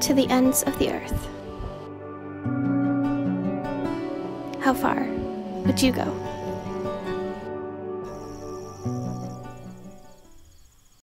to the ends of the earth. How far would you go?